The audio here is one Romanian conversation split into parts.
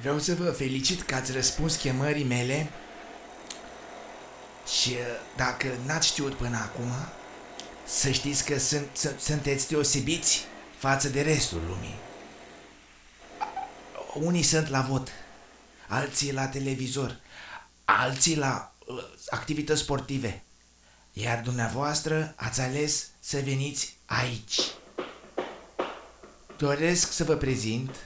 Vreau să vă felicit că ați răspuns chemării mele și uh, dacă n-ați știut până acum, să știți că sunt, sunt, sunteți deosebiți față de restul lumii. Unii sunt la vot, alții la televizor, alții la uh, activități sportive, iar dumneavoastră ați ales să veniți aici. Doresc să vă prezint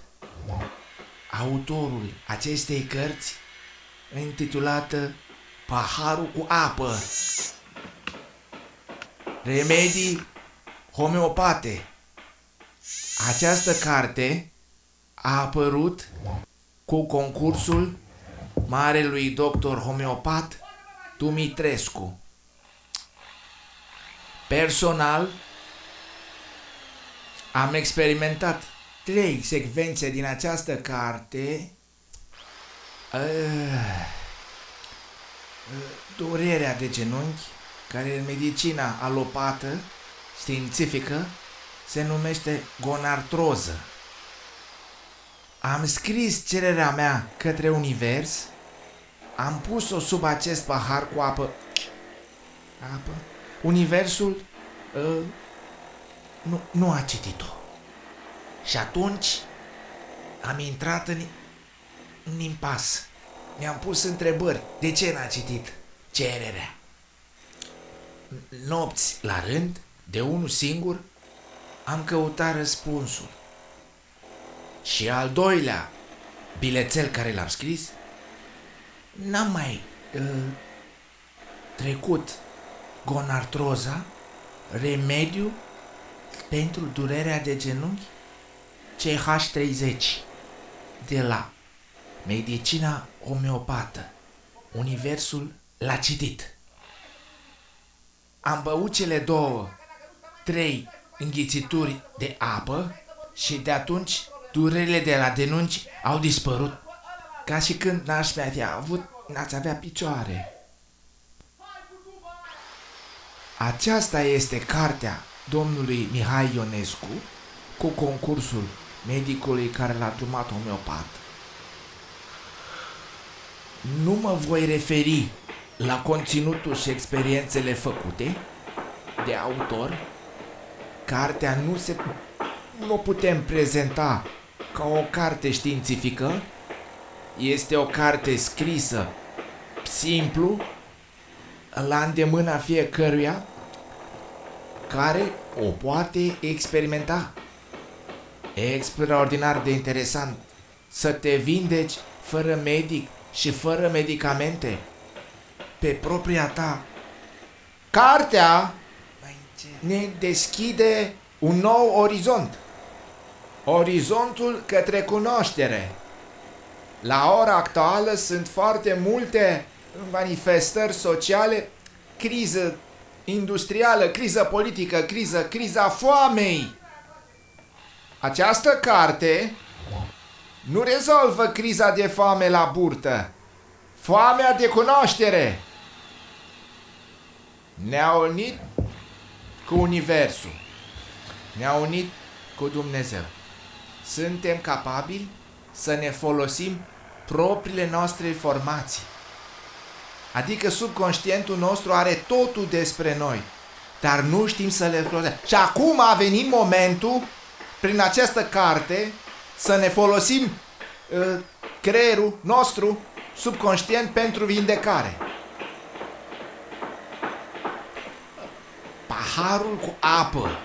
autorul acestei cărți intitulată Paharul cu apă. Remedii homeopate. Această carte a apărut cu concursul marelui doctor homeopat Dumitrescu. Personal, am experimentat trei secvențe din această carte. Uh, durerea de genunchi, care în medicina alopată științifică se numește gonartroză. Am scris cererea mea către univers, am pus-o sub acest pahar cu apă. Apă? Universul uh, nu, nu a citit-o. Și atunci am intrat în, în impas. Mi-am pus întrebări. De ce n-a citit cererea? Nopți la rând, de unul singur, am căutat răspunsul. Și al doilea bilețel care l-am scris, n-am mai uh, trecut gonartroza, remediu pentru durerea de genunchi CH30 de la medicina omeopată. Universul l-a citit. Am băut cele două, trei înghițituri de apă și de atunci durerile de la denunci au dispărut. Ca și când n-aș mai fi avut, n-ați avea picioare. Aceasta este cartea domnului Mihai Ionescu cu concursul medicului care l-a drumat homeopat. Nu mă voi referi la conținutul și experiențele făcute de autor. Cartea nu se nu putem prezenta ca o carte științifică. Este o carte scrisă simplu la îndemâna fiecăruia care o poate experimenta. E extraordinar de interesant să te vindeci fără medic și fără medicamente pe propria ta. Cartea ne deschide un nou orizont. Orizontul către cunoaștere. La ora actuală sunt foarte multe manifestări sociale, criză industrială, criză politică, criză, criza foamei. Această carte nu rezolvă criza de foame la burtă, foamea de cunoaștere. Ne-a unit cu Universul, ne-a unit cu Dumnezeu. Suntem capabili să ne folosim propriile noastre informații. Adică subconștientul nostru are totul despre noi, dar nu știm să le folosim. Și acum a venit momentul, prin această carte, să ne folosim uh, creierul nostru subconștient pentru vindecare. Paharul cu apă.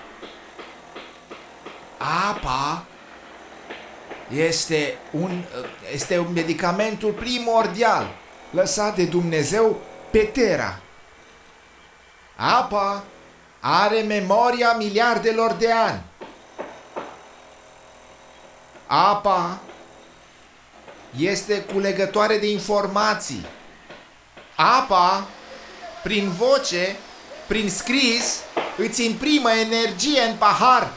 Apa este un, este un medicamentul primordial lăsat de Dumnezeu pe Terra. Apa are memoria miliardelor de ani. Apa este culegătoare de informații. Apa, prin voce, prin scris, îți imprimă energie în pahar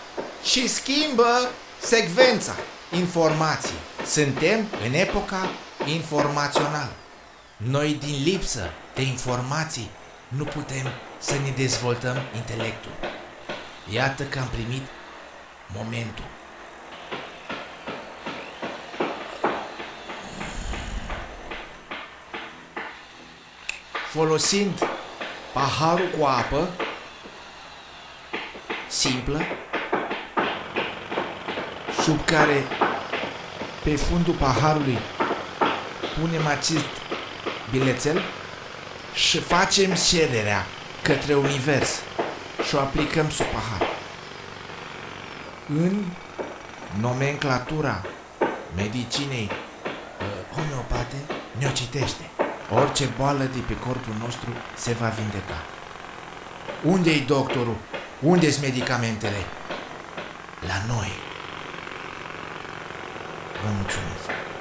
și schimbă secvența informații. Suntem în epoca informațională. Noi, din lipsă de informații, nu putem să ne dezvoltăm intelectul. Iată că am primit momentul. Folosind paharul cu apă simplă, sub care pe fundul paharului punem acest bilețel și facem cererea către univers și o aplicăm sub pahar. În nomenclatura medicinei uh, homeopate ne-o citește. Orice boală de pe corpul nostru se va vindeca. Unde-i doctorul? Unde-s medicamentele? La noi. Vă mulțumesc.